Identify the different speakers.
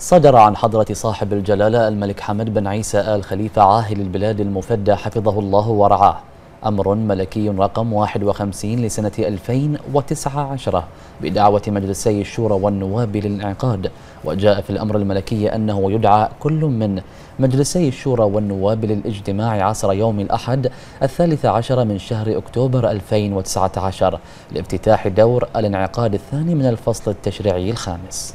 Speaker 1: صدر عن حضرة صاحب الجلالة الملك حمد بن عيسى آل خليفة عاهل البلاد المفدى حفظه الله ورعاه. أمر ملكي رقم 51 لسنة 2019 بدعوة مجلسي الشورى والنواب للانعقاد. وجاء في الأمر الملكي أنه يدعى كل من مجلسي الشورى والنواب للاجتماع عصر يوم الأحد الثالث عشر من شهر أكتوبر 2019 لإفتتاح دور الانعقاد الثاني من الفصل التشريعي الخامس.